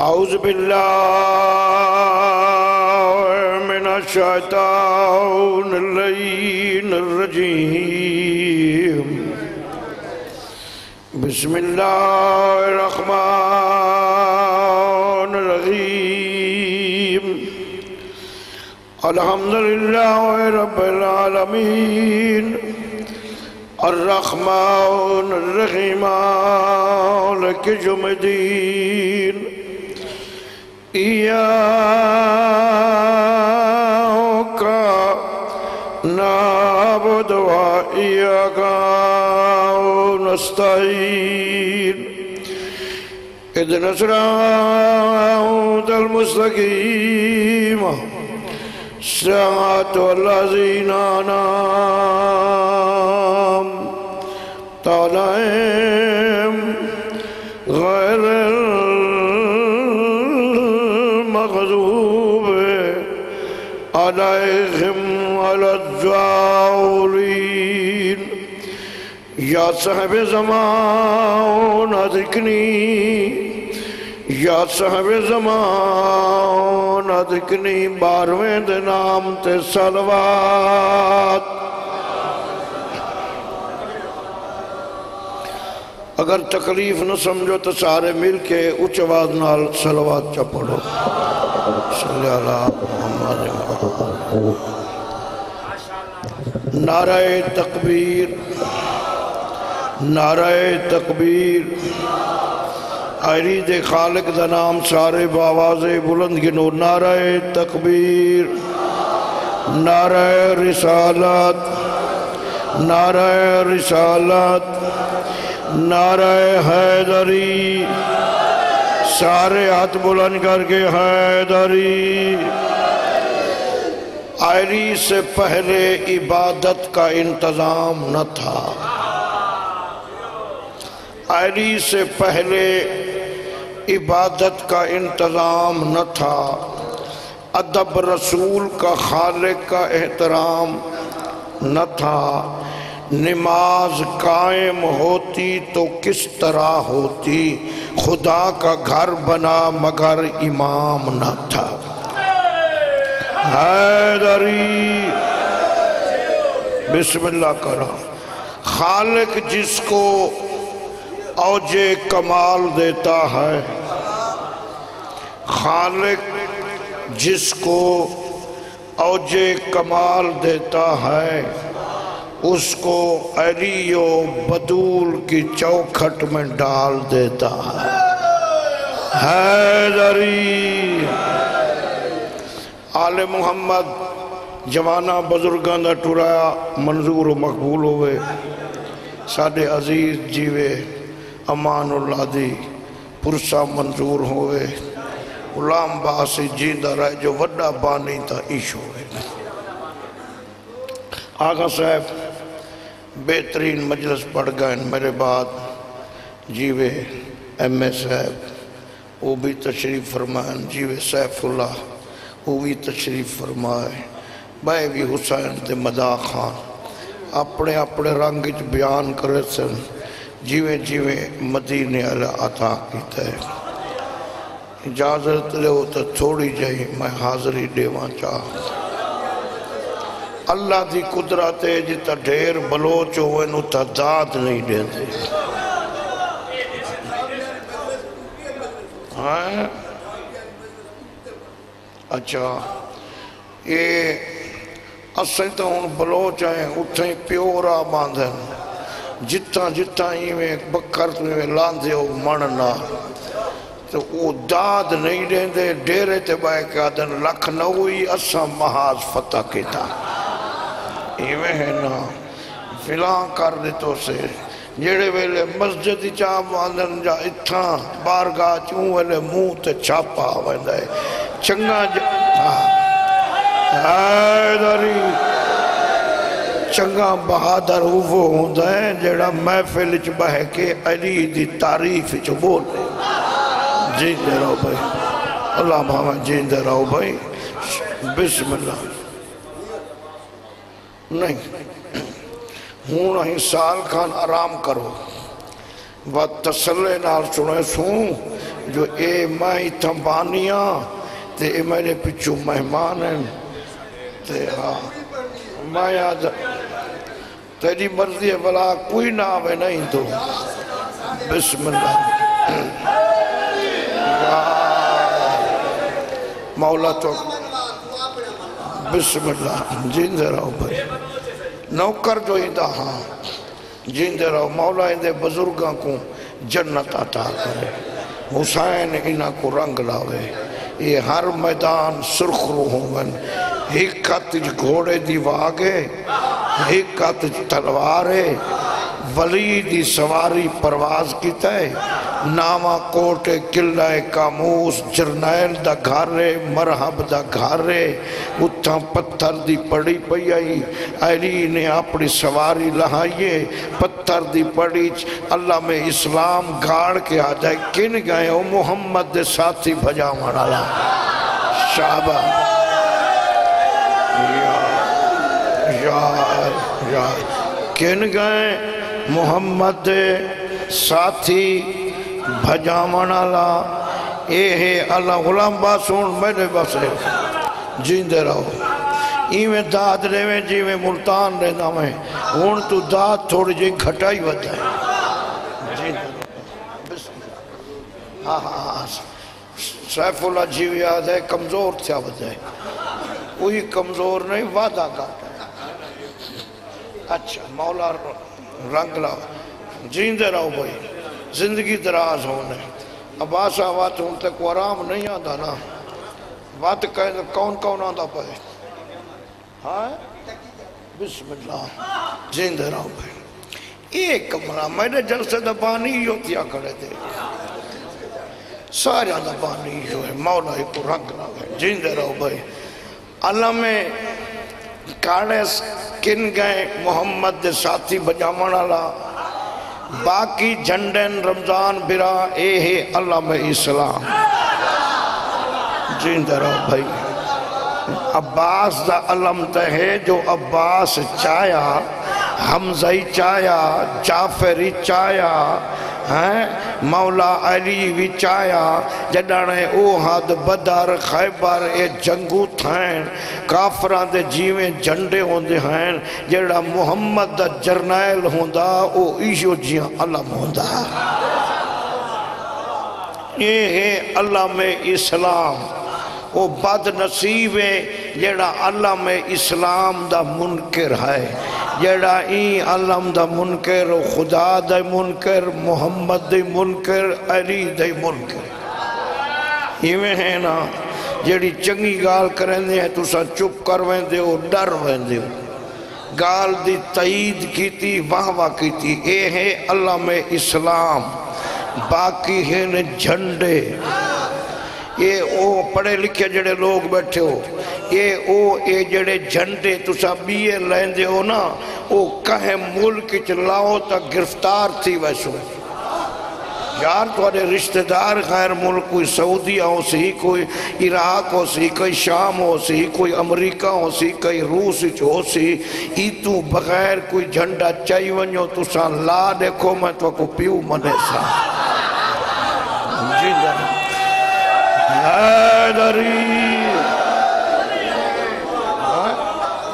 أعوذ بالله من الشيطان اللين الرجيم بسم الله الرحمن الرحيم الحمد لله رب العالمين الرحمن الرحيم مالك يوم الدين إياك نعبد وإياك نستعين. اهدنا الصراط المستقيم. صراط الذين أنعمت عليهم غير المغضوب عليهم ولا الضالين یا صاحب زمان ادھکنی یا صاحب زمان ادھکنی بارویں دے نام تے سلوات اگر تکلیف نہ سمجھو تو سارے مل کے اچھ آواز نال سلوات چا پڑھو صلی اللہ محمد نعرہ تکبیر نعرہ تکبیر آئری دے خالق دا نام سارے باواز بلند گنو نعرہ تکبیر، نعرہ رسالت نعرہ رسالت، نعرہ حیدری، سارے ہاتھ بلند کر کے حیدری۔ آئری سے پہلے عبادت کا انتظام نہ تھا۔ آئری سے پہلے عبادت کا انتظام نہ تھا۔ ادب رسول کا خالق کا احترام نہ تھا۔ نماز قائم ہوتی تو کس طرح ہوتی؟ خدا کا گھر بنا مگر امام نہ تھا۔ حیدری بسم اللہ کرا خالق جس کو اوج کمال دیتا ہے خالق جس کو اوج کمال دیتا ہے، اس کو علی و بدول کی چوکھٹ میں ڈال دیتا ہے۔ حیدری آل محمد جوانہ بزرگان دا ٹورایا منظور و مقبول ہوئے۔ ساڑھے عزیز جیوے امان اللہ دی پرسا منظور ہوئے۔ غلام باسی جیندہ رہے، جو وڈا بانی تا عیش ہوئے آقا صاحب، بہترین مجلس پڑھ گئے میرے بعد جیوے ایم اے صاحب، وہ بھی تشریف فرمائیں جیوے سیف اللہ، وہ بھی تشریف فرمائے بھائی بھی حسین تے مدا خان ہاں۔ اپنے اپنے رنگ بیان کرے سن۔ جیویں جیویں مدینے علیہ عطا کیتا ہے۔ اجازت لے ہو تو تھوڑی جائی میں حاضری دیواں چاہ۔ اللہ دی قدرت ہے جی جتا ڈھیر بلوچ ہوئے نو تا داد نہیں دے دے۔ ہاں؟ اچھا۔ یہ اسیں تو ہون بلوچ ہیں اٹھیں پیورا باندھیں جتا جتا ہی میں بکر تو میں لاندھے ہو مننا تو وہ داد نہیں دیں دے ڈیرے تے بائے کہ آدن لکھنوی اسا محاذ فتح کیتا۔ یہ میں ہے نا فلان کر دے تو سے۔ جیڑے ویلے مسجد چاہ باندھن جا اتھاں، بارگاہ چون ویلے منہ تے چھاپا ویندہ ہے۔ چنگا جا حیدری چنگا بہادر وہ ہوندہ ہے جیڑا محفل چ بہ کے علی دی تعریف چ بولے۔ جیندے رہو بھائی۔ اللہ بھاما جیندے رہو بھائی۔ بسم اللہ۔ نہیں۔ ہوں نہیں، سال خان آرام کرو۔ و تسلے نال سنے سوں۔ جو اے میں تھمبانیاں، تے اے میرے پچھو مہمان ہیں۔ تے ہاں میں آج تیری مرضی ہے بلا کوئی نہ آوے نہیں تو۔ بسم اللہ۔ مولا تو بسم اللہ، جیندے رہو بھائی۔ نوکر جو ہی دا ہاں جیندے رہو۔ مولا اندے بزرگاں کو جنت عطا کرے۔ حسین انہاں کو رنگ لاوے۔ یہ ہر میدان سرخ روحوں ایک ہاتھ گھوڑے دی واگے، ایک ہاتھ تلوارے۔ ولی دی سواری پرواز کیتا ہے۔ ناما کوٹے قلعہ کاموس جرنائل دا گھارے مرحب دا گھارے اتھا پتھر دی پڑی پئی آئی۔ علی نے اپنی سواری لہائیے پتھر دی پڑی اللہ میں اسلام گاڑ کے آ جائے۔ کن گئے او محمد دے ساتھی بھجا مرالا شعبہ یا یا۔ کن گئے محمد دے ساتھی بھجامن اللہ اے ہے اللہ غلام باسون میرے بسے جیندے رہو ایویں داد رہے میں جی میں ملتان رہنا میں ہون تو داد تھوڑی جی گھٹائی ہوتا ہے جیندے ہاں ہاں سیف اللہ جیوی آد ہے کمزور تھیا ہوتا ہے کوئی کمزور نہیں وعدہ کرتا اچھا مولا رنگ لاؤ جیندے رہو بھائی زندگی دراز ہونے اب آسا وات ہوں تک آرام نہیں آدھا نا۔ وات کہیں تو کون کون آدھا پہے ہاں؟ بسم اللہ۔ زندہ رہو بھائی۔ ایک کمرہ میرے جلسے دبانی ہی ہوتی کھڑے تھے۔ سارے دبانی جو ہے مولا ہی کو رنگ نہ گئے زندہ رہو بھائی۔ اللہ میں کاڑے کن گئے، محمد دے ساتھی بجامن اللہ باقی جھنڈین رمضان برا، اے ہے اللہ میں اسلام۔ جیندہ رہو بھائی۔ عباس دا علم ہے، جو عباس چایا حمزہی چایا، جعفری چایا مولا علی بھی چایا جڈانے او حد بدر، خیبر اے جنگو تھائن کافران دے جیویں جنڈے ہوندے ہیں جڑا محمد دا جرنائل ہوندا، او ایشو جیاں علم ہوندا۔ یہ ہے اللہ میں اسلام۔ وہ بد نصیب ہے جڑا اللہ میں اسلام دا منکر ہے۔ جڑا این علم دا منکر، خدا دا منکر، محمد دا منکر، علی دا منکر۔ یہ میں ہے نا، جڑی چنگی گال کریں دے ہیں تو سا چپ کر وین دے ہو، ڈر وین دے ہو۔ گال دی تعید کی تھی واہ واہ کی تھی اے ہے اللہ میں اسلام۔ باقی ہیں جھنڈے۔ یہ او پڑھے لکھے جڑے لوگ بیٹھے ہو۔ یہ او اے جڑے جھنڈے تسا بیئے لیندے ہو نا، او کہیں ملک چلاؤ تا گرفتار تھی ویسو۔ یار توڑے رشتہ دار غیر ملک، کوئی سعودیہ ہو سی کوئی عراق ہو سی کوئی شام ہو سی کوئی امریکہ ہو سی کوئی روس ہو سی ای تو بغیر کوئی جھنڈا چاہی ونیو تو سا لا دیکھو، میں تو کو پیو منے سا۔ ہاں جی جانا حیدری ہاں،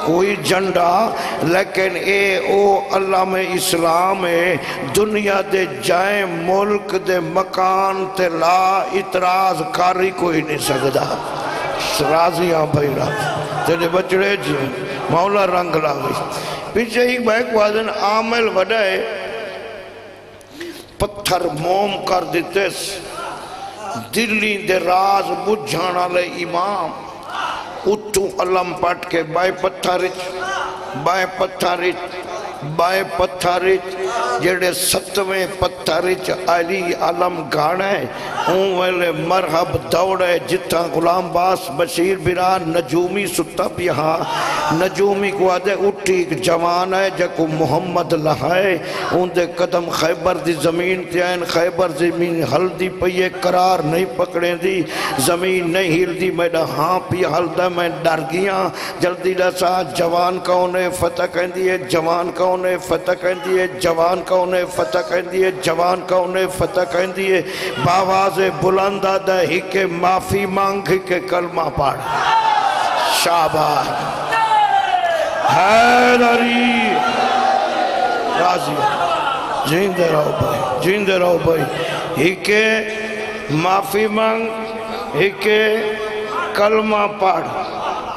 کوئی جنڈا لیکن اے او اللہ میں اسلام ہے دنیا دے جائیں ملک دے مکان تے لا اتراز کاری کوئی نہیں سکتا رازیاں بھائی راز تیرے بچڑے جی مولا رنگ لاغی پیچھے ہی بیک وازن عامل وڈائے پتھر موم کر دیتے۔ دلی دے راز بجھانا لے امام۔ اتو علم پٹ کے بائے پتھارچ بائے پتھارچ بائے پتھارچ جڑے ستویں پتھارچ علی علم گاڑے ہوں ویلے مرحب دوڑے جتا غلام باس بشیر بران نجومی ستا پیہا نجومی کو آدھے اٹھی ایک جوان ہے جکو محمد لہائے۔ ان دے قدم خیبر دی زمین تیائن خیبر زمین حل دی پئیے قرار نہیں پکڑیں دی۔ زمین نہیں ہل دی میں ہاں پی حل دا میں ڈر گیاں جلدی لسا جوان کون ہے؟ فتح کہن دیئے جوان کون ہے؟ فتح کہن دیئے جوان جوان کا انہیں فتح کہن دیئے جوان کا انہیں فتح کہن دیئے باواز بلندہ دہ ہی کے معافی مانگ کے کلمہ پاڑ شابان حیدری راضی۔ جیندے رہو بھائی، جیندے رہو بھائی۔ ہی کے معافی مانگ ہی کے کلمہ پاڑ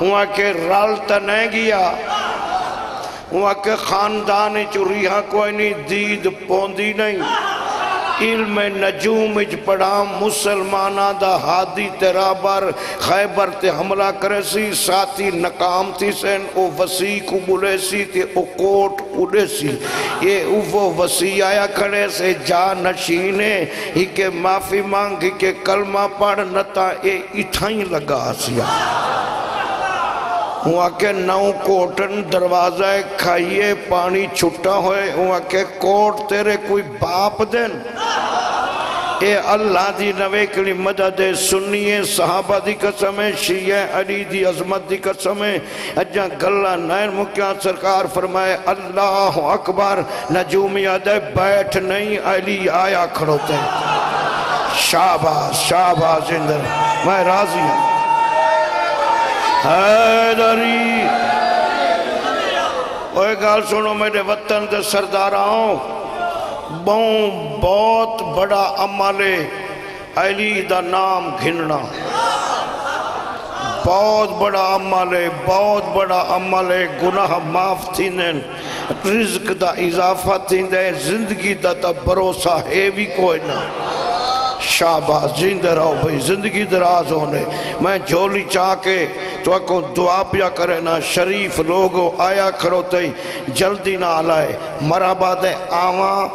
ہوا کہ رال تا نہیں گیا۔ ہوا کہ خاندان چوریہاں کوئی نہیں، دید پوندی نہیں۔ علم نجوم اچ پڑھا مسلمانہ دا حادی ترابر خیبر تے حملہ کرے سی، ساتھی نکام تھی سین، او وسیع کو بلے سی تے او کوٹ اڑے سی۔ یہ او وہ وسیع آیا کھڑے سے جا نشینے ہی کے معافی مانگ، ہی کے کلمہ پڑھ نتا اے اتھائیں لگا سیا۔ ہوا کہ نو کوٹن دروازہ کھائیے، پانی چھٹا ہوئے ہوا کہ کوٹ تیرے کوئی باپ دن اے اللہ دی نوے کلی مدد سنیے صحابہ دی قسمیں شیعہ علی دی عظمت دی قسمیں اجا گلہ نین مکیاں سرکار فرمائے، اللہ اکبر نجومی آدھے بیٹھ نہیں، علی آیا کھڑوتے۔ شاباز شاباز زندر میں راضی ہوں۔ حیدری۔ اوہ گال سنو میرے وطن دے سرداراں بہن بہت بڑا عمل علی دا نام گھننا۔ بہت بڑا عمل ہے، بہت بڑا عمل ہے، گناہ معاف تھینن رزق دا اضافہ تھیندے، زندگی دا تا بروسہ ہے بھی کوئی نہ۔ شاباز جیندے رہو بھئی زندگی دراز ہونے۔ میں جھولی چاہ کے تو اکو دعا پیا کرے نا، شریف لوگو آیا کرو تی جلدی نہ آلائے مرحبا دے آواں۔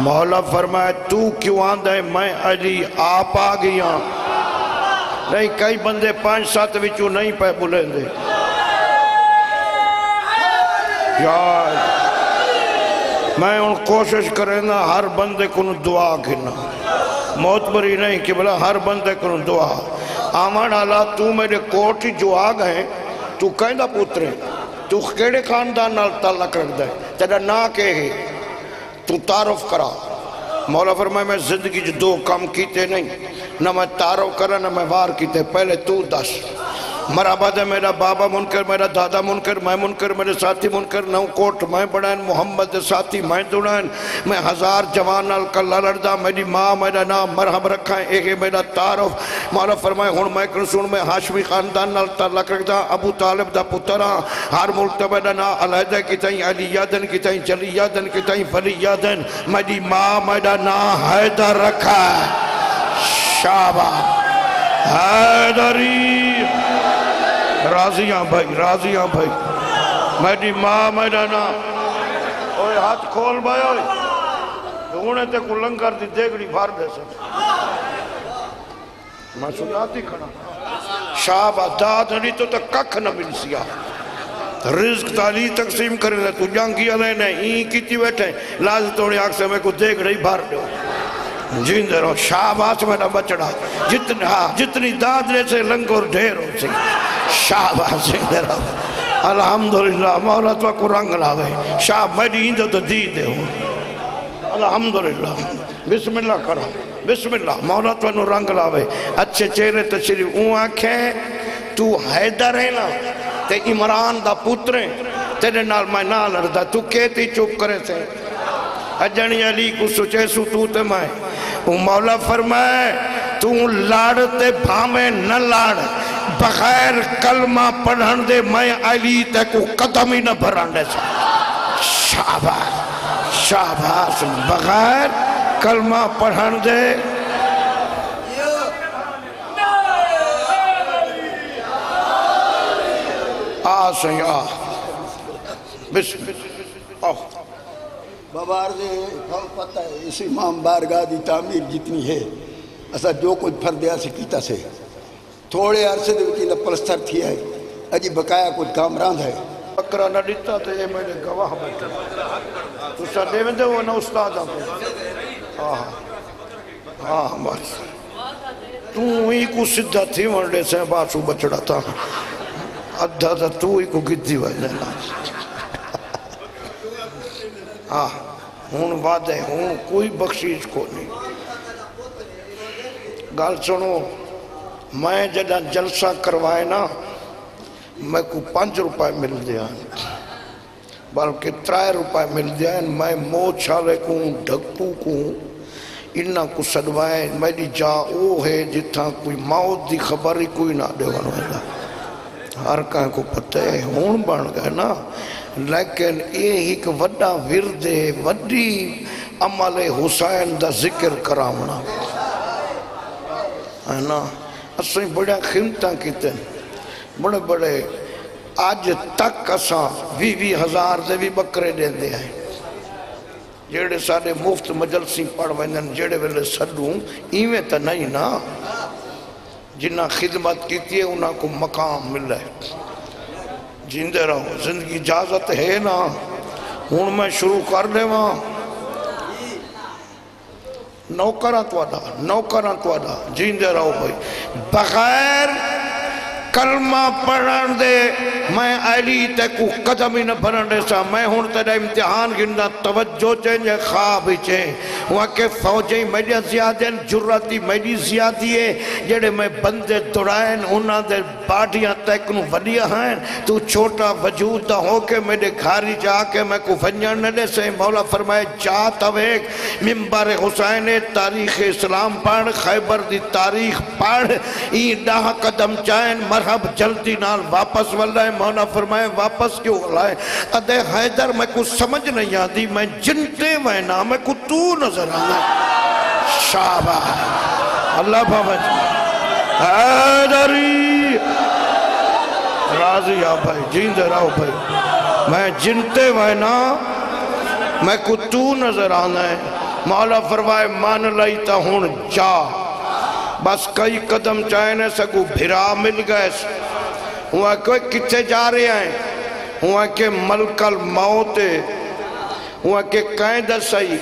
مولا فرمائے، تو کیوں آندے میں علی آپ آ گیا ہاں۔ نہیں، کئی بندے پانچ سات وچو نہیں پہ بلیں دے یار، میں ان کوشش کرے نا، ہر بندے کو دعا گھنا موت بری نہیں کہ بلا ہر بندے کو دعا۔ آمان آلا تو میرے کوٹی جو آ گئے، تو کہندہ ہے تو کیڑے خاندان نال تعلق رکھ دے تیرا نا کہے ہے تو تعارف کرا۔ مولا فرمائے، میں زندگی جو دو کام کیتے نہیں، نہ میں تعارف کرا، نہ میں وار کیتے، پہلے تو دس۔ مرحبا دے میرا بابا منکر، میرا دادا منکر، میں منکر، میرے ساتھی منکر، نو کوٹ میں بڑھائن محمد ساتھی میں دوڑائن میں ہزار جوان نال کلا لڑدا، میری ماں، میرا نام مرحب رکھائیں ایک میرا تعارف۔ مولا فرمائے ہون میں کرسون میں ہاشمی خاندان نال تعلق رکھ دا ابو طالب دا پترہ ہاں، ہر ملک دا میرا نام علیدہ کی تائیں، علی یادن کی تائیں، جلی یادن کی تائیں فلی یادن، میری ماں، میرا نام حیدر رکھا۔ ہے شابہ حیدری۔ راضیاں بھائی راضیاں بھائی۔ میری ماں میرا نام اوہ ہاتھ کھول بھائی اوہ دونے تے کو لنگر دی دیگڑی بھار دے سکتے میں سناتی کھڑا۔ شاہ داد نہیں تو تک ککھ نہ مل سیا۔ رزق تالی تقسیم کرے لے تو جانگی علیہ نے این کیتی بیٹھے۔ لازی توڑی آنکھ سے میں کو دیگڑی بھار دے جیندے رہو شاباس میں بچڑا جتنی ہاں، جتنی دادنے سے لنگور ڈھیر ہو سی۔ شاباس جیندے رہو۔ الحمدللہ، مولا تو کو رنگ لاوے۔ شاب میں دیندے تو دی دے ہوں الحمدللہ۔ بسم اللہ کرو۔ بسم اللہ مولا تو انو رنگ لاوے۔ اچھے چہرے تشریف اون آنکھیں تو حیدر ہے نا۔ تے عمران دا پوتریں تیرے نال میں نہ لڑدا تو کہتی چپ کرے سے۔ اجنی علی کو سچے سو تو تے میں۔ وہ مولا فرمائے، تو لاڑتے بھامے نہ لاڑ، بغیر کلمہ پڑھن دے میں علی تے کو قدم ہی نہ بھران دے سا۔ شاباس شاباس بغیر کلمہ پڑھن دے۔ آ سہی آ بسم اللہ۔ آہ ہم پتہ ہے، اس امام بارگاہ دی تعمیر جتنی ہے، اسا جو کچھ پھر سے کیتا سے۔ تھوڑے عرصے دے وچی پلستر تھی ہے، اجی بقایا کچھ کام راند ہے۔ بکرا نہ ڈیتا تے یہ میرے گواہ بیٹھے تو سا دے میں دے وہ نہ استاد آپ ہاں ہاں بس تو ہی کو سدھا تھی ورڈے سے، باسو بچڑا تھا۔ ادھا تھا تو ہی کو گدی ہوئے دینا ہاں وعدے کوئی بخشیش کو نہیں۔ گل سنو، میں جدہ جلسہ کروائے نا، میں کو پانچ روپے مل دیا۔ بلکہ ترائے روپے مل دیا۔ میں موت چھالے کو ڈھکو کو انہا کو سڑوائے میری جا او ہے جتھا کوئی موت دی خبر ہی کوئی نہ دے ونوائے ہر کہیں کو پتہ ہے، ہون بن گئے نا۔ لیکن یہ ایک وڈا ورد ہے، وڈی عمل حسین دا ذکر کرامنا ہے نا؟ اسیں بڑے خیمتاں کیتے ہیں بڑے بڑے آج تک اساں وی وی ہزار دے بھی بکرے دے دے ہیں جیڑے سارے مفت مجلسی پڑھ ویندن جیڑے ویلے سڈوں، ایویں تا نہیں نا۔ جنہ خدمت کیتی ہے، انہاں کو مقام مل ہے رہو، زندگی اجازت ہے نا؟ ہون میں شروع کر دے ماں نوکرہ توڑا نوکرہ توڑا جیندے رہو بھائی۔ بغیر کلمہ پڑھن دے، میں علی تے کو قدم ہی نہ بھرن دے سا۔ میں ہون تے امتحان گننا توجہ چینجے خواب چین وہاں کے فوجیں میڈی زیادیں جراتی میڈی زیادی ہے۔ جڑے میں بندے دڑائیں انہاں دے باڑیاں تیکنو وڈیا ہیں۔ تو چھوٹا وجود دا ہو کے میرے گھاری جا کے میں کو ونجن نہ دے سے مولا فرمائے، جا تویک ممبر حسین، تاریخ اسلام پڑھ، خیبر دی تاریخ پڑھ۔ این ڈاہ قدم چائیں مرحب جلدی نال واپس واللہ مولا فرمائے، واپس کیوں لائے ادھے حیدر، میں کو سمجھ نہیں آدھی میں جنتے وینا میں کو تو نظر آنا شابہ اللہ بھامد جی۔ حیدری۔ راضی آ بھائی، جیندے رہو بھائی۔ میں جنتے وینا میں کو تو نظر آنا ہے۔ مولا فرمائے، مان لائیتا ہون جا۔ بس کئی قدم چاہنے سکو بھرا مل گئے۔ ہوا کوئی کتے جا رہے ہیں؟ ہوا کہ ملک الموت ہوا کہ کہیں دس آئی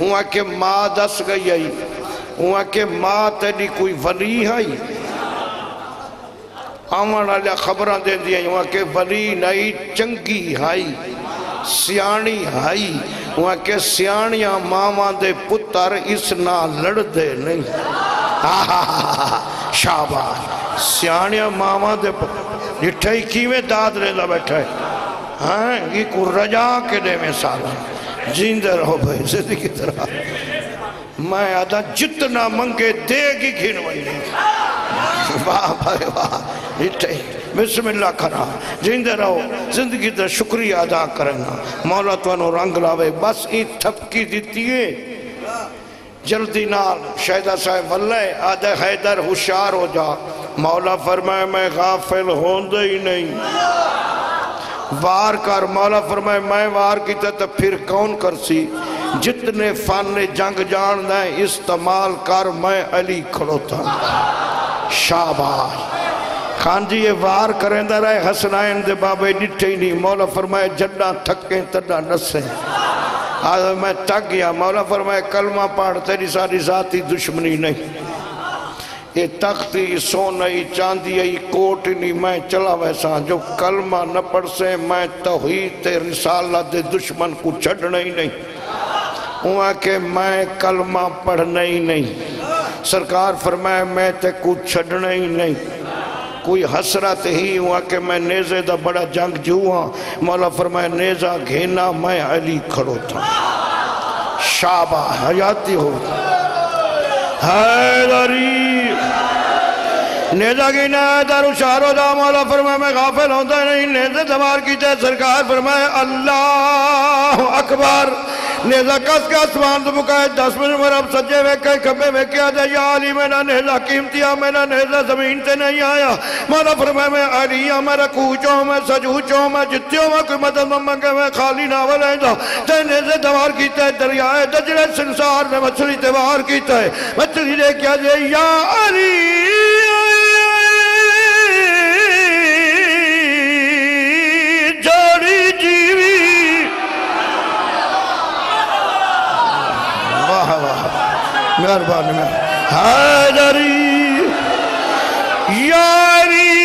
ہوا کہ ماں دس گئی آئی ہوا کہ ماں تیری کوئی ولی آئی آمان علیہ خبران دے دیا ہوا کہ ولی نئی چنگی آئی سیانی آئی ہوا کہ سیانیاں ماما دے پتر اس نہ لڑ دے نہیں۔ شاباش سیانیاں ماما دے پتر جٹھائی کیویں داد ریلا بیٹھا ہے؟ ہاں یہ کو رجا کے دے میں سالا جیندے رہو بھائی زندگی طرح۔ میں آدھا جتنا منگے دے گی گھن وئی واہ بھائی، واہ۔ جٹھائی بسم اللہ کھنا جیندے رہو زندگی در شکریہ ادا کرنا۔ مولا تو انہوں رنگ لاوے، بس ای تھپکی دیتی ہے۔ جلدی نال شہدہ صاحب واللہ آدھے حیدر ہوشیار ہو جا۔ مولا فرمائے، میں غافل ہوندے ہی نہیں۔ وار کر، مولا فرمائے، میں وار کی تو پھر کون کر سی جتنے فن جنگ جان دیں استعمال کر میں علی کھڑو تھا شاباش۔ خان جی یہ وار کریں دا رہے، حسنائن دے بابے، نٹھے ہی نہیں۔ مولا فرمائے جڈا تھکیں تڈا نسیں آدھا میں تک گیا۔ مولا فرمائے، کلمہ پاڑ، تیری ساری ذاتی دشمنی نہیں۔ یہ تختی سونئی چاندی کوٹ نہیں۔ میں چلا ویسا، جو کلمہ نہ پڑھ سے میں توحید رسالہ دے دشمن کو چھڑنا ہی نہیں۔ ہوا کہ میں کلمہ پڑھنا ہی نہیں۔ سرکار فرمائے، میں تے کو چھڑنا ہی نہیں۔ کوئی حسرت ہی ہوا کہ میں نیزے دا بڑا جنگ جو ہاں۔ مولا فرمائے نیزہ گھینا میں علی کھڑو تھا۔ شابہ حیاتی ہو۔ حیدری نیزہ گھینا در اشارو دا مولا فرمائے میں غافل ہوتا نہیں۔ نیزے دوار کی جائے سرکار فرمائے اللہ اکبر۔ نیزہ کس کا اسمان تو مکائے دس من مرب سجے میں کئی کھبے ہاں، میں کیا دے یا علی میرا نیزہ قیمتیا میرا نیزہ زمین تے نہیں آیا۔ مولا فرمائے میں علیہ ہاں، میں رکوچوں میں سجوچوں میں جتیوں میں کوئی مدد ممنگے میں خالی ناول ہے دا تے نیزے دوار کیتا ہے دریائے دجلے سنسار میں مچھلی دوار کیتا ہے مچھلی دے کیا دے یا علی مہربان میں حیدری یاری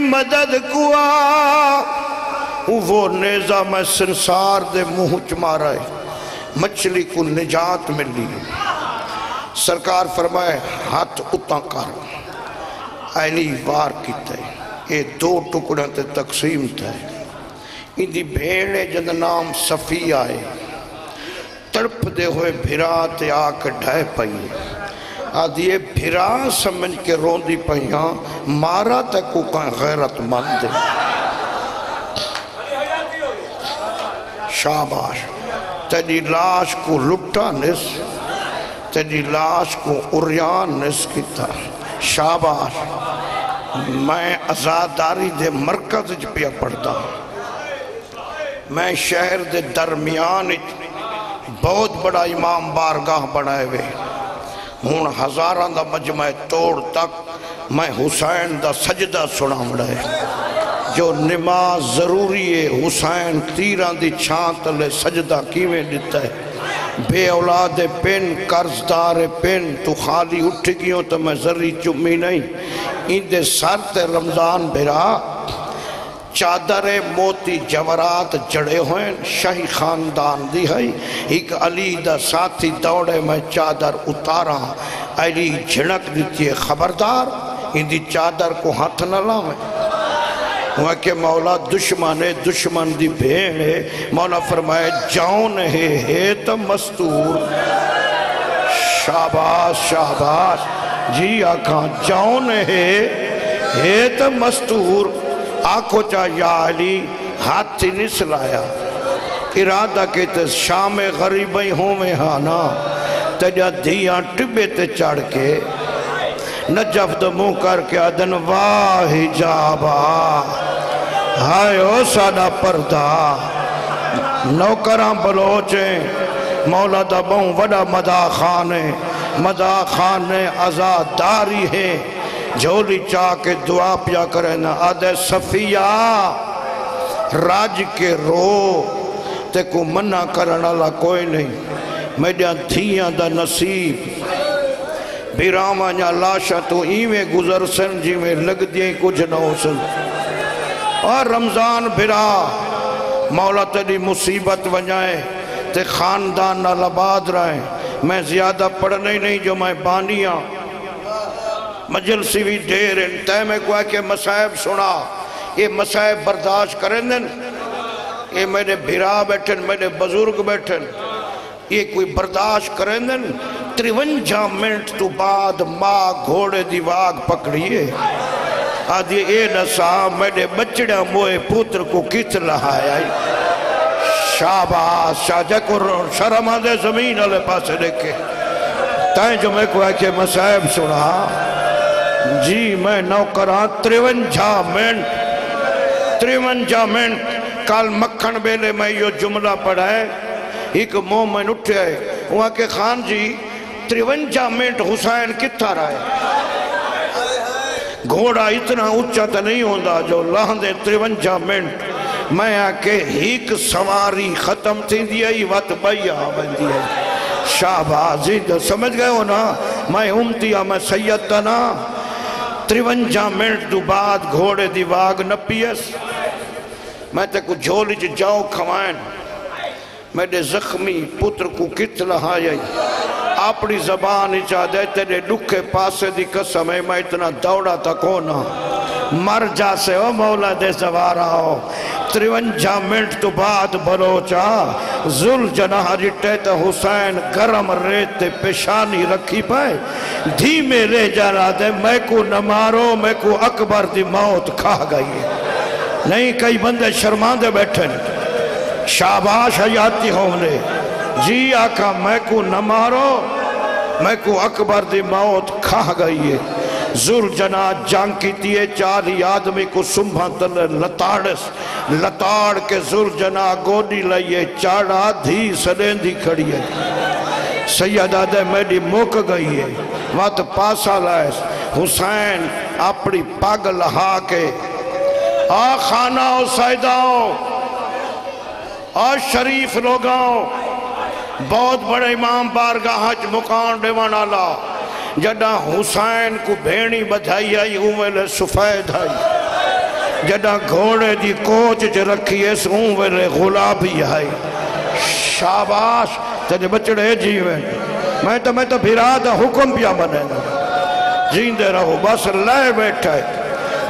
مدد وہ نیزہ میں سنسار دے منہ چمارا ہے۔ مچھلی کو نجات ملی سرکار فرمائے، ہاتھ اتاں کر۔ ایلی وار کی تے یہ دو ٹکڑے تے تقسیم تے ان دی بھیڑے جند نام صفی آئے تڑپ دے ہوئے بھرا تے آکے ڈھائے پئی آدھیے بھرا سمجھ کے رون دی پئیاں مارا تے کو کہیں غیرت مند دے شاباش، تیری لاش کو لٹا نس، تیری لاش کو اریان نس کیتا شاباش، میں ازاداری دے مرکز اچ پیا پڑھتا ہاں۔ میں شہر دے درمیان بہت بڑا امام بارگاہ بڑھائے ہوئے۔ ہون ہزاران دا مجمع توڑ تک میں حسین دا سجدہ سنا مڑے جو نماز ضروری ہے، حسین تیران دی چھانت لے سجدہ کیویں دیتا ہے؟ بے اولاد پین قرضدار پین تو خالی اٹھ گیوں تو میں ذری چمی نہیں۔ ان دے سر تے رمضان بھرا، چادر موتی جورات جڑے ہوئیں، شاہی خاندان دی ہے۔ ایک علی دا ساتھی دوڑے میں چادر اتارا علی جھنک دیتی ہے، خبردار ان دی چادر کو ہاتھ نہ لاؤں وہ کہ مولا دشمن ہے، دشمن دی بھیڑ ہے۔ مولا فرمائے جاؤن ہے ہے تو مستور۔ شاباش شاباش۔ جی آکھاں جاؤن ہے ہے تو مستور۔ آنکھو چاہ یا علی ہاتھی نسلایا ارادہ کہتے شام غریبی ہوں میں ہانا تجا دھیاں ٹبے تے چڑھ کے۔ نجف دمو کر کے آدن، واہ جابا ہائے او سادہ پردہ نوکران بلوچیں مولا دا بہن وڈا مدا خانے مدا خانے ازاداری ہے جھولی چاہ کے دعا پیا کرے نا آدھے صفیہ راج کے رو تے کو منع کرنا اللہ کوئی نہیں میڈیاں تھیاں دا نصیب بیراما جا لاشا تو ایویں گزر سن جی میں لگ دیئے کچھ نہ ہو سن اور رمضان بھرا۔ مولا تیری مصیبت ونجائے تے خاندان نہ لباد رہے۔ میں زیادہ پڑھنے نہیں جو میں بانیاں۔ مجلسی بھی دیر انتہے میں کوئی کہ مسائب سنا۔ یہ مسائب برداشت کریں دن۔ یہ میرے بھرا بیٹھن، میرے بزرگ بیٹھن۔ یہ کوئی برداشت کریں دن۔ تریونجا منٹ تو بعد ماں گھوڑے دی واگ پکڑیے۔ آدھی اے نسا میرے بچڑا موئے پوتر کو کت رہا ہے۔ شاباش، شاہ جکر، شرم آدھے زمین علیہ پاسے دیکھے۔ تائیں جو میں کوئی کہ مسائب سنا جی میں نوکران ہاں، تریونجا منٹ تریونجا منٹ کال مکھن بیلے میں یہ جملہ پڑھائے ایک مومن اٹھے آئے وہاں کے خان جی تریونجا منٹ حسین کتا رہا ہے؟ گھوڑا اتنا اچھا تا نہیں ہوندہ جو لہندے تریونجا منٹ۔ میں آکے ہیک سواری ختم تھی دیا ہی وقت بھئی آبن دیا شاہبازی جی، دا سمجھ گئے ہو نا؟ میں امتیا میں سید تا نا۔ تریونجا منٹ دو بعد گھوڑے دی واگ نپیس میں تے کو جھولی جاؤ کھوائن۔ میرے زخمی پتر کو کتنا آئی۔ اپنی زبان چاہ دے، تیرے لکھے پاسے دی قسم ہے، میں اتنا دوڑا تا کونا ہاں؟ مر جا سے او مولا دے سوارا ہو تریونجا منٹ تو بعد بلوچا ہاں؟ زل جناح جٹے تا حسین گرم ریتے پیشانی رکھی پائے۔ دھیمے رہ جانا دے، میں کو نمارو میں کو اکبر دی موت کھا گئی ہے۔ نہیں، کئی بندے شرمان دے بیٹھے شاباش حیاتی ہونے جی آقا میں کو نہ مارو میں کو اکبر دی موت کھا گئی ہے۔ زر جنا جان کی تیئے چالی آدمی کو سنبھا دل لطاڑس لطاڑ کے زر جنا گوڑی لئیے چاڑا دھی سدین دی کھڑی ہے۔ سیدہ دے میڈی موک گئی ہے۔ وقت پاسا لائے حسین اپنی پاگ لہا کے۔ آ خانہ و سیداؤ آ شریف لوگاؤ بہت بڑے امام بارگاہ حج مقام ڈیوان آلا جڈا حسین کو بھینی بدھائی آئی اوہلے سفید آئی۔ جڈا گھوڑے دی کوچ چ رکھی اس اوہلے غلابی آئی۔ شاباش تجھے بچڑے جیویں۔ میں تو میں تو بھیرا دا حکم پیا بنے جیندے رہو، بس لے بیٹھے۔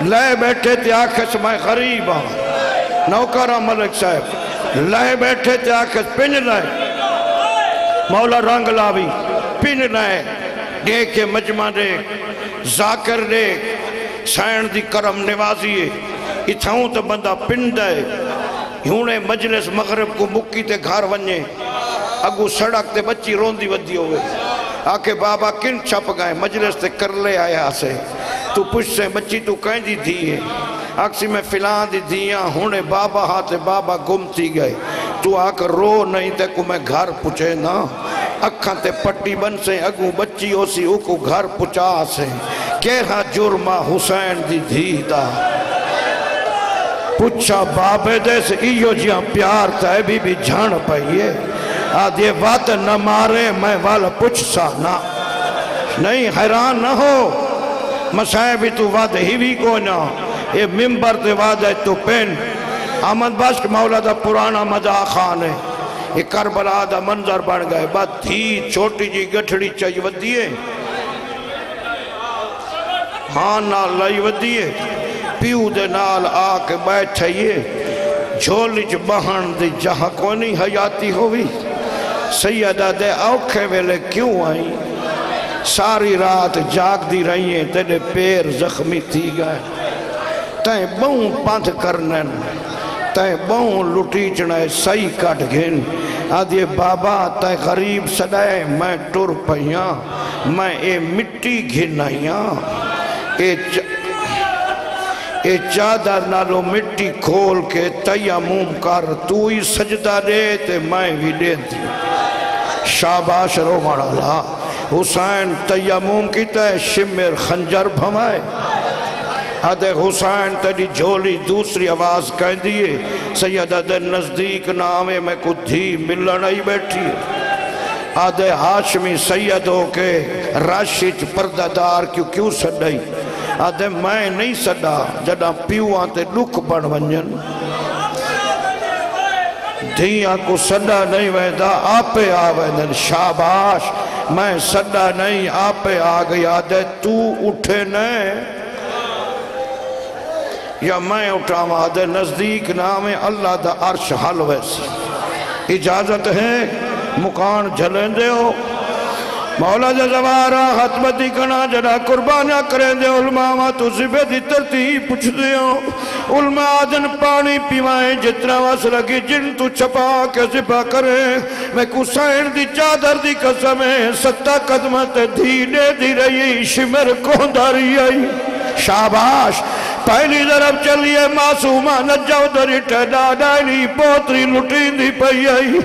لے بیٹھے تے آکھس میں غریب ہوں نوکرہ ملک صاحب، لے بیٹھے تے آکھس پنج لائے مولا رنگ لاوی، پن لائے دیکھے مجمع دیکھ، ذاکر دیکھ سائن دی کرم نوازیے اتھاؤں تو بندہ پن دے ہونے مجلس مغرب کو مکی تے گھر ونجے۔ اگو سڑک تے بچی روندی ودی ہوئے۔ آکے بابا کن چھپ گئے؟ مجلس تے کر لے آیا سے۔ تو پوچھ سے بچی تو کہیں دی دیئے اکسی میں فلان دی دیاں ہونے بابا ہاتھ بابا گم تھی گئے۔ تو آکے رو نہیں تے کو میں گھر پوچھے نا اکھاں تے پٹی بن سے اگو بچی ہو سی اوکو گھر پچا سے کہا جرمہ حسین دی دھی دا پچھا بابے دے سے ایو جیاں پیار تے بھی بھی جھان پائیے آدھے وات نہ مارے میں والا پچھ سا نہ نہیں حیران نہ ہو مسائے بھی تو وعد ہی بھی کو نہ یہ ممبر تے وعد ہے تو پین احمد باشک مولا دا پرانا مزا خان ہے۔ یہ کربلا دا منظر بڑھ گئے۔ بات تھی چھوٹی جی گٹھڑی چاہی ودیے ہاں نال لائی ودیے پیو دے نال آکے بیٹھئیے جھولی چ بہن دی جہاں کونی حیاتی ہوئی۔ سیدہ دے اوکھے ویلے کیوں آئی؟ ساری رات جاگ دی رہی ہیں۔ تیرے پیر زخمی تھی گئے۔ تائیں بہن پانت کرنن تائیں بہن لٹی چڑھائے سی کٹ گھن آدھے بابا تائیں غریب سڑائے میں ٹر پہیاں میں اے مٹی گھنائیاں اے اے چادر نالو مٹی کھول کے تیموم کر تو ہی سجدہ دے تے میں بھی دے دی۔ شاباش رو مڑا حسین تیموم کی تے شمر خنجر بھمائے۔ آدھے حسین تیری جھولی دوسری آواز کہہ دیئے سیدہ دے نزدیک نامے میں کو دھی ملن آئی بیٹھی ہے۔ آدھے ہاشمی سیدوں کے راشت پرددار کیوں کیوں سڑائی آدھے میں نہیں سڑا جڑا پیوان تے لک بڑھ ونجن۔ دھیاں کو سڑا نہیں ویدہ آپے آویدن شاباش، میں سڑا نہیں، آپے آگئی آدھے تو اٹھے نہیں یا میں اٹھاؤں آدھے نزدیک نام اللہ دا عرش حل ویسی اجازت ہے مکان جھلیں دے ہو۔ مولا جا زوارا حتمتی کنا جڑا قربانہ کریں دے علماء ما تو زبے دی ترتیب پوچھ دے ہو۔ علماء آدن پانی پیوائیں جتنا واس لگی جن تو چھپا کے زبا کرے میں کسائن دی چادر دی قسمیں ستا قدمت دھینے دی رہی شمر کونداری آئی۔ شاباش پہلی ضرب چلیے معصومہ نجاو دری ٹھڈا ڈائلی پوتری لٹین دی پئی آئی۔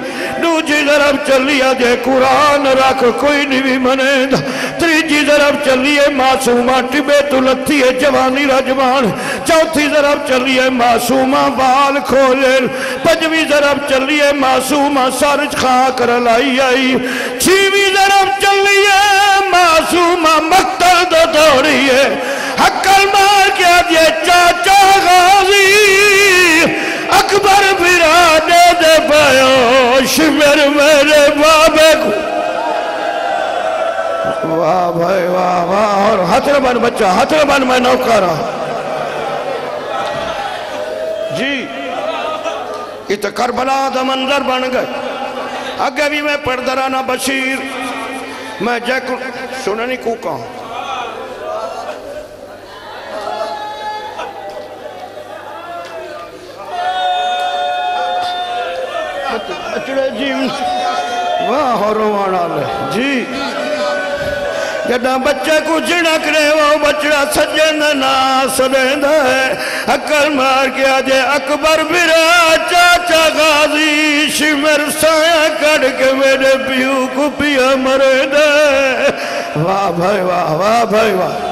دوجی ضرب چلیے جے قرآن رکھ، کوئی نہیں بھی منے دا۔ تریجی ضرب چلیے معصومہ ٹبے تو لتی ہے جوانی رجوان۔ چوتھی ضرب چلیے معصومہ بال کھولے۔ پجوی ضرب چلیے معصومہ سارج خاک رلائی آئی۔ چھیوی ضرب چلیے معصومہ مقتل دو دوڑی ہے۔ حقل مار کیا دیا چاچا غازی اکبر بھرا دے دے پایا شمر میرے بابے کو۔ واہ بھائی، واہ واہ، اور حتر بن بچہ حتر بن میں نوکارا ہاں۔ جی یہ تو کربلا دا منظر بن گئے۔ اگے بھی میں پردرانہ بشیر، میں جیکل سننی کوکا ہوں۔ بچڑے جی واہ روانا لے۔ جی۔ جڑا بچے کو جھڑک رہے وہ بچڑا سجن ناس رہندا ہے۔ اکل مار کے آجے اکبر برا چاچا غازی شمر سایہ کڑ کے میرے پیو کو پیا مرے دے واہ بھائی، واہ واہ بھائی، واہ۔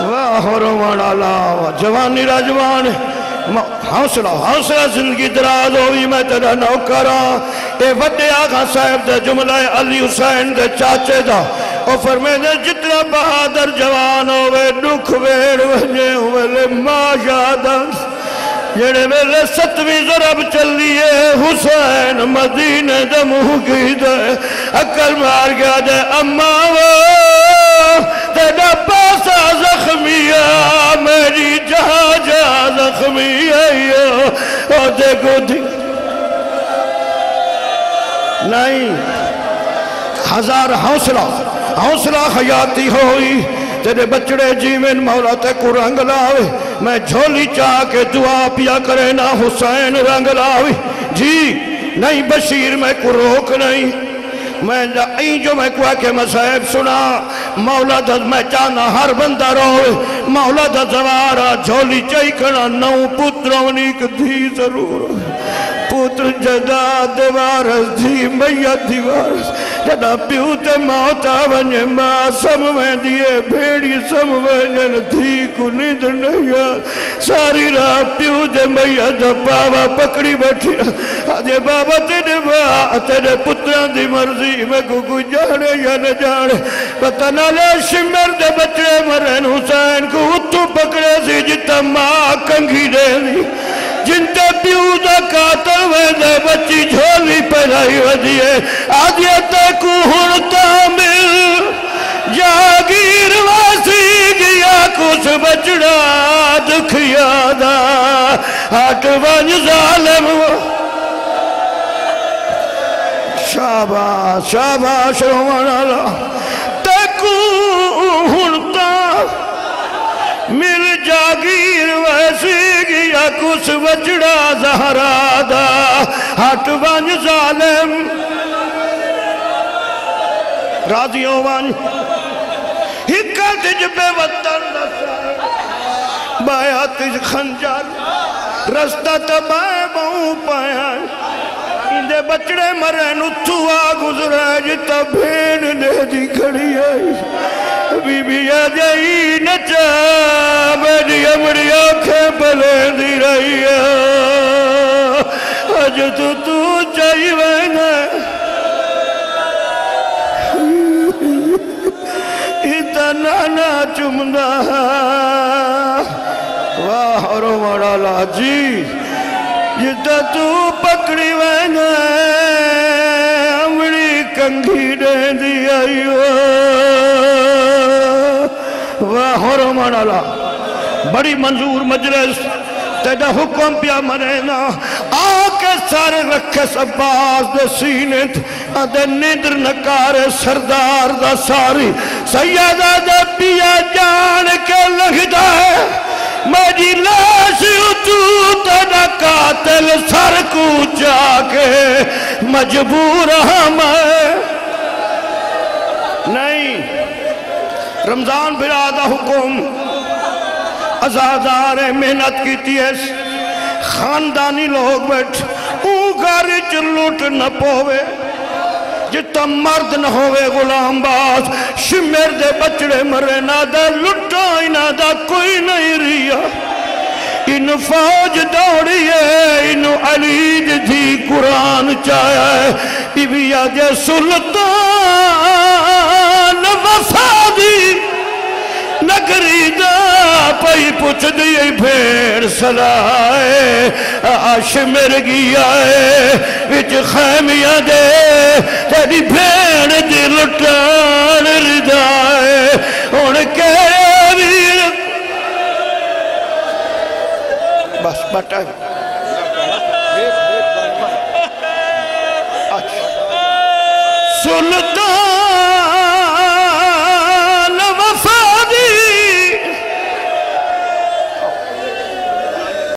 واہ روانا لا جوانی راجوان حوصلہ حوصلہ زندگی دراز ہوئی میں تیرا نوکرہ اے وڈے آغا صاحب دے جملہ علی حسین دے چاچے دا۔ او فرمیدے جتنا بہادر جوان ہوئے، دکھ ویڑ وجے ہوئے ماں شادن جڑے ویلے ستویں ضرب چلیے حسین مدینہ دے منہ کی دے۔ عقل مار گیا دے، اما وہ تیرا پاسا زخمی میری جہاں جہاں زخمی ہے او دیکھو دیکھو نہیں، ہزار حوصلہ حوصلہ خیاتی ہوئی۔ تیرے بچڑے جیوین مولا تے کو رنگ لاوے۔ میں جھولی چاہ کے دعا پیا کرے نا حسین رنگ لاوے۔ جی نہیں بشیر میں کو روک نہیں۔ میں این جو میں کوئے کہ مسائب سنا، مولا دا میں چانا ہر بندہ روئے۔ مولا دا زوارا جھولی چاہی کنا نو پترونی کدھی ضرور۔ پتر جدا دیوارس، دھی میا دیوارس۔ جدا پیو تے موتا ونجے ماں سمویں دیئے بھیڑی سمویں دھی کو نیند نہیں ساری راہ پیو تے میا دا بابا پکڑی بیٹھی۔ آجے بابا تیرے ماں، تیرے پتران دی مرضی، میں کو کو جانے یا نہ جانے۔ پتہ نہ لے شمر دے بچے مرین حسین کو اتو پکڑے سی جتا ماں کنگھی دے دی۔ جنتے پیو دا قاتل بچی جھولی پہلائی ودیے آدیتے کو ہنتا مل جاگیر واسی گیا کچھ بچڑا دکھیا دا ہاتھ ونج ظالم۔ شاباش شاباش روان اللہ تکو ہنتا مل جاگیر ویسی گیا کچھ وجڑا زہرا دا؟ ہٹ ونج ظالم۔ راضیوں ونج ہکا تج پہ وطن دسا بایا تج خنجر۔ رستہ تبائے بہوں پایا۔ اندے بچڑے مرے نتھوا گزرے جتا بھین دے دی کھڑی آئی۔ بی بی آجائی نچا میری امری آنکھیں پلے دی رہی ہے۔ آج تو تو چاہی وینا۔ اتنا نا چمدہ واہ رو مڑا لاجی جتا تو پکڑی وینا۔ امری کنگھی دے دی آئیو واہ رو مڑا بڑی منظور مجلس تیڑا حکم پیا مرینا آکے سارے رکھے سباز دے سینے دے نیدر نکارے سردار دا ساری. سیدہ دے پیا جان کے لگتا ہے میری جی لاش اتو تیڑا قاتل سر کو جا کے مجبور ہاں ہم رمضان برادہ حکم۔ ازادار محنت کی تیس خاندانی لوگ بیٹھ اون گاری چلوٹ نہ پوے جتا مرد نہ ہوئے غلام باز۔ شمیر دے بچڑے مرے، نہ دے لٹائی نہ دا کوئی نہیں ریا۔ ان فوج دوڑیے ان علی جی قرآن چاہے بی بی آجے سلطان وفادی نگری دا پئی پچھ دیئے بھیڑ سلائے آش مرگی آئے وچ خیمیاں دے تیری بھیڑ دی لٹان ردائے۔ ان کے ویر؟ بس بٹا سلطان